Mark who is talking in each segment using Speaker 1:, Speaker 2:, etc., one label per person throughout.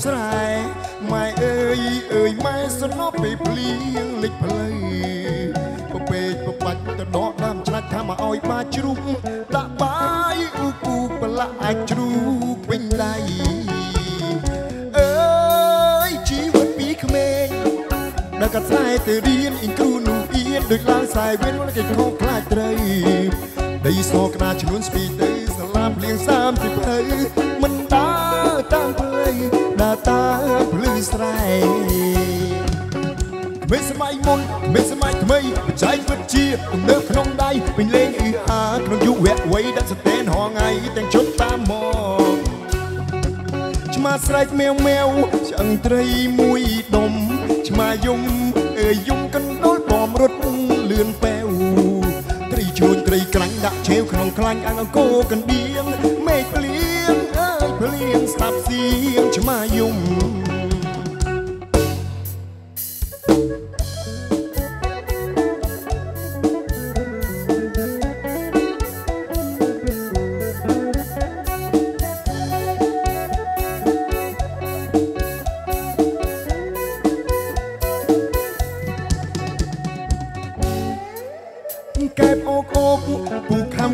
Speaker 1: កអូកពូខាំក្នុងស្រែម៉ែអើយអើយម៉ែសំណប់ពេលភ្លៀងលិចផ្លូវពពេកពបាច់ទៅដកដើមឆ្លាច់ថាមកឲ្យបាជ្រូកដាក់បាយអ៊ូពូប្រឡាក់អាចជ្រូកពេញដៃអើយជីវិតពីក្មេងដល់កាត់ស្រែទៅរៀនអ៊ីងគ្រូនោះអៀនដូចឡើងខ្សែវៀនគេខោខ្លាចត្រីដីសក្តារចំនួនស្ពីទៅសាលាភ្លៀងសាមទី ដើរតាមភ្លឺស្រែមិនសម័យមុនមិនសម័យថ្មីបច្ចេកវិទ្យាទំនើបក្នុងដៃពេញលេងអ៊ីហាក្នុងយុវវ័យដាក់ស្ទែនហងៃទាំងជប់តាមមកឆ្មាស្រែកមៀវមៀវឆ្អឹងត្រីមួយដុំឆ្មាយំអើយយំកណ្ដុលបំរត់លឿនប៉ែវត្រីជួញត្រីក្រាញ់ដាក់ឆេវក្នុងខ្លាញ់អង្គរកណ្ដៀងមេឃភ្លៀងអើយភ្លៀងស្ដាប់សៀងឆ្មាយំ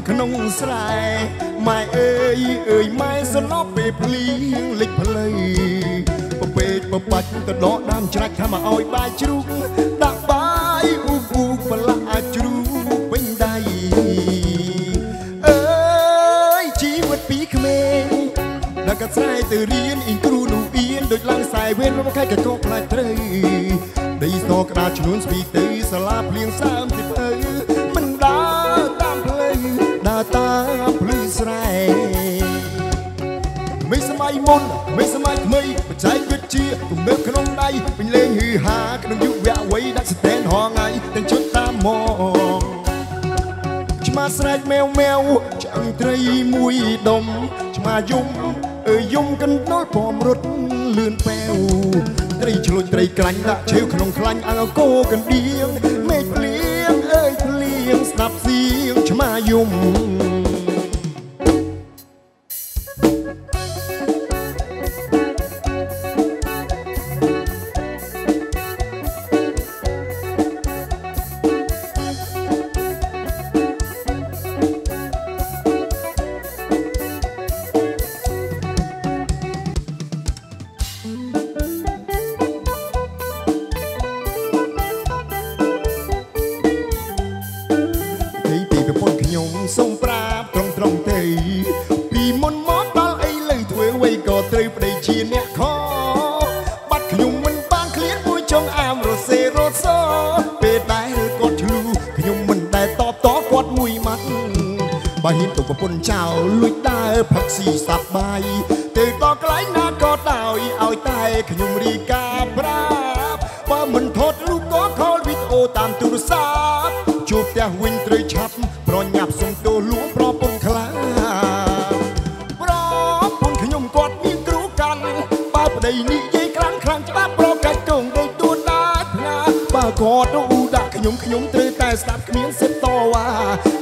Speaker 1: ក្នុងស្រែម៉ែអើយអើយម៉ែសន្លប់ពេលភ្លៀងលិចផ្លូវពពេកពបាច់ទៅដកដើមច្រាច់ថាមកឲ្យបាយជ្រូកដាក់បាយអ៊ូពូប្រឡាក់អាចជ្រូកពេញដៃអើយជីវិតពីក្មេងដល់កាត់ស្រែទៅរៀនអ៊ីងគ្រូនោះអៀនដូចឡើងខ្សែវេនមកខែកកោខ្លាចត្រីដីសក្តារចំនួនស្ពីទៅសាលាភ្លៀងសាម មិនសម័យមុនមិនសម័យថ្មីបច្ចេកវិទ្យាទំនើបក្នុងដៃពេញលេងហ៊ឺហាក្នុងយុវវ័យដាក់ស្ទែនហងៃទាំងជន់តាមមកឆ្មាស្រែកមែវមែវឆ្អឹងត្រីមួយដុំឆ្មាយំអើយយំកណ្ដុលពំរត់លឿនប៉ែវត្រីឆ្លុចត្រីក្រាញ់ដាក់ឆេវក្នុងខ្លាញ់អង្គរកណ្ដៀងមេឃភ្លៀងអើយភ្លៀងស្ដាប់សៀងឆ្មាយំ មុនមកដល់អីលើធ្វើអ្វីក៏ត្រូវប្តីជាអ្នកខបាត់ខ្ញុំមិនបានឃ្លានមួយចុងអាមរសេរសពេលដែលគាត់ឆ្លូខ្ញុំមិនដែលតបតគាត់មួយម៉ាត់បើហ៊ានទុកប្រពន្ធចោលលួចដើរផឹកស៊ីសាប់បាយទៅដល់កន្លែងណាក៏ដោយឲ្យតែខ្ញុំរីកាប្រាប់បើមិនថតរូបក៏ខលវីដេអូតាមទូរស័ព្ទជួបផ្ទះវិញត្រូវឆាប់ប្រញាប់សុំ ស្ដាប់គ្មានសិទ្ធតវ៉ា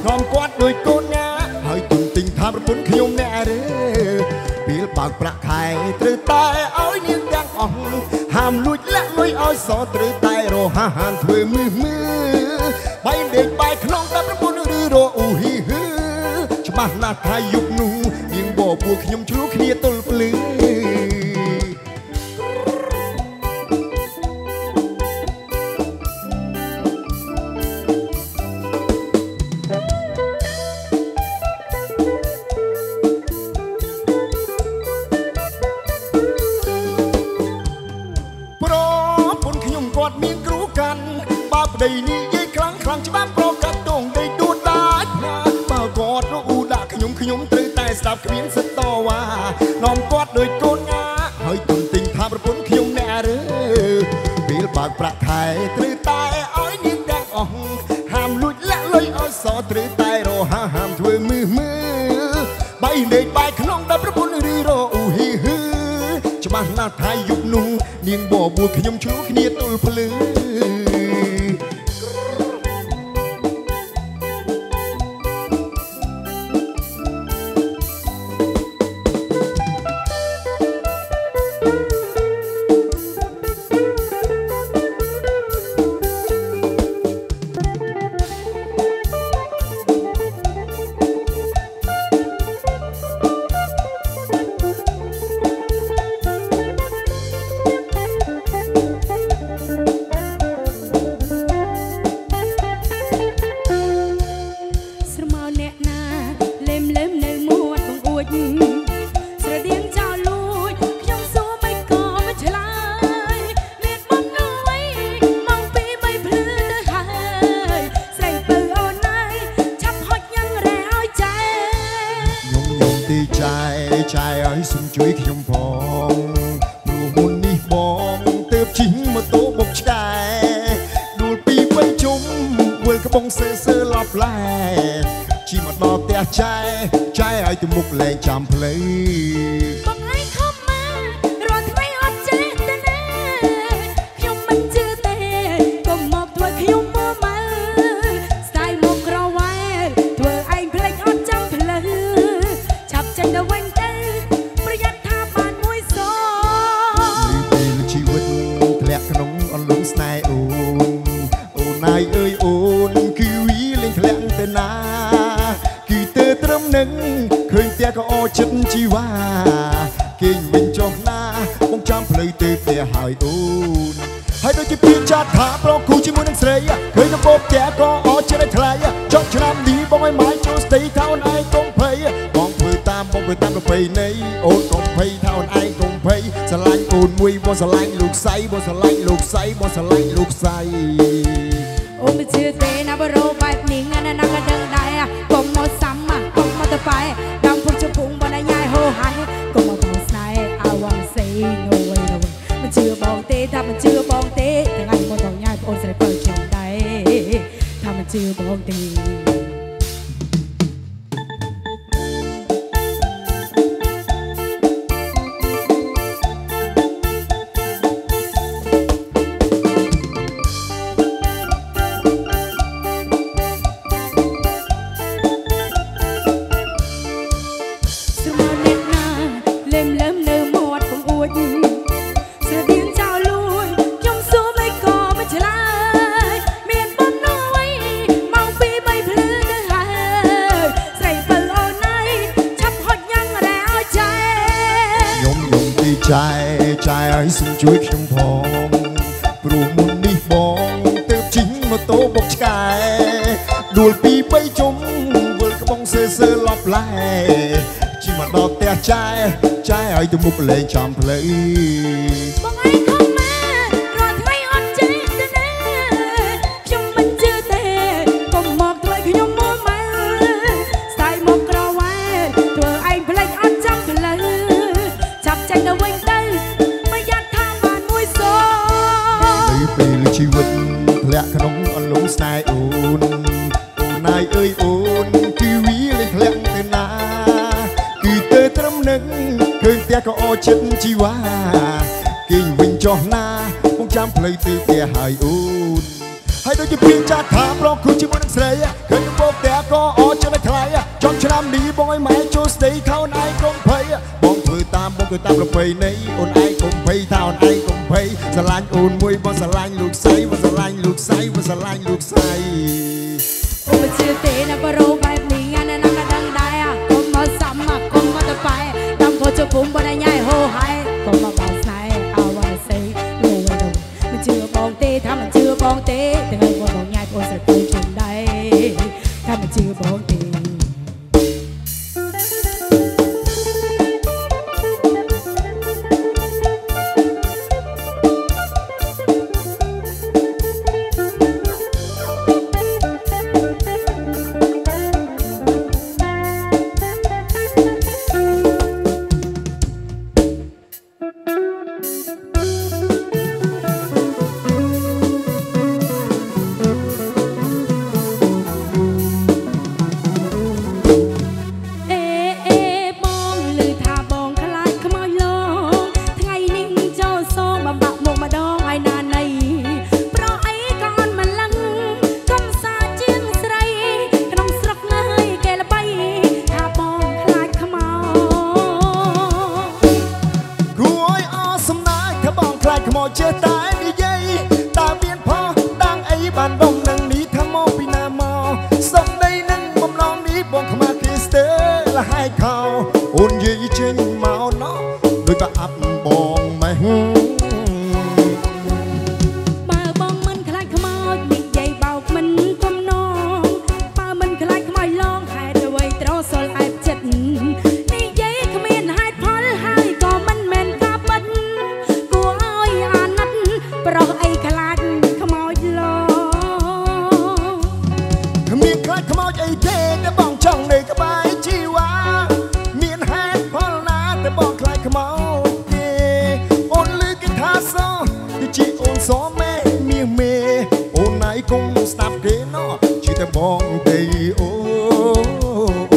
Speaker 1: នាំគាត់ដោយកូនណាហើយទុនទិញថាប្រពន្ធខ្ញុំអ្នករើពេលបើកប្រាក់ខែត្រូវតែឲ្យនាងទាំងអស់ហាមលួចលាក់លុយឲ្យសត្រូវតែរហ័សហានធ្វើមឺមឺបាយដេកបាយក្នុងតែប្រពន្ធឬរអ៊ូហ៊ីហ៊ឺច្បាស់ណាស់ថាយុគនោះនាងបបួខ្ញុំឆ្លូគ្នាទល់ភ្លឺ ហាមលួចលាក់លុយឲ្យសត្រូវតែរហ័សហាមធ្វើមឺមឺបៃដេកបាយក្នុងដល់ប្រពន្ធឬរអ៊ូហ៊ីហ៊ឺច្បាស់ណាស់ថាយុគនោះនាងបបួលខ្ញុំឆ្លូគ្នាទល់ភ្លឺ ចស្រដៀងចោលលួចខ្ញុំសួរមិនក៏មិនឆ្លើយមា
Speaker 2: នមុននោះមកពីបីភ្លឺទៅហើយស្រីពៅអូនណៃឆាប់ហុចញ៉ាំរែឲ្យចែញុំញុំទីចែចែឲ្យសុំ
Speaker 1: ជួយខ្ញុំផងព្រោះមុននេះបងទើបជិះម៉ូតូមកឆ្កែដួលពីពេញជុំវិលកំបងសើសើឡប់ឡែ ជីមកដល់ផ្ទះចែចែឲ្យទៅមុខលែងចាំផ្លូវបង ធ្វើតាមប្រពៃណីអូនកុំភ័យថាអូនឯងកុំភ័យស្រឡាញ់អូនមួយបងស្រឡាញ់លោកសៃបងស្រឡាញ់លោកសៃបងស្រឡាញ់លោកសៃ
Speaker 2: អូនមិនជឿទេណាបរោបែបនេះណាណាក៏ដឹងដែរកុំមកសាំមកកុំមកទៅបែដល់ពុកចំពុងបងញ៉ៃហូហៃកុំមកបងស្នេហ៍ I want say no way no way មិនជឿបងទេថាមិនជឿបងទេថ្ងៃមុនបងញ៉ៃបងស្រីបើខ្ញុំដែរថាមិនជឿបងទេ នឹងផងព្រោះមុននេះបងទៅ
Speaker 1: ជីងម៉ូតូបុកឆ្កែដួលពីបីជុំវិលក្បងសើសើលប់ឡែជីមកដល់ផ្ទះចែចែឲ្យទៅមុខលេងចំផ្លូវ
Speaker 2: បង តែអូន
Speaker 1: អូនអាយអើយអូនគឺវាលេះលាក់ទៅណា គឺទៅត្រឹមនឹងឃើញផ្ទះក៏អោចិត្តជីវ៉ាគេវិញចោះណាគង់ចាំផ្លូវទៅផ្ទះហើយអូនហើយដូចជាពីចាស់ថាប្រកគូជាមួយនឹងស្រីឃើញពោផ្ទះក៏អោចិត្តថ្លៃចង់ឆ្នាំនេះបងឲ្យម៉ែចូលស្ដីខោនឯងកុំភ័យបងធ្វើតាមបងគឺតាមប្រពៃណីអូនឯងកុំភ័យថាអូនឯងកុំភ័យស្រឡាញ់អូនមួយបងស្រឡាញ់លោកស្រី ក្បង
Speaker 2: ខ្លាចខ្មោចជឿ
Speaker 1: តា ស្ដាប់គេណោះជិះតែម
Speaker 2: ង
Speaker 1: ដីអូ